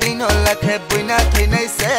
দিন লাখে বইনা থিনাইছে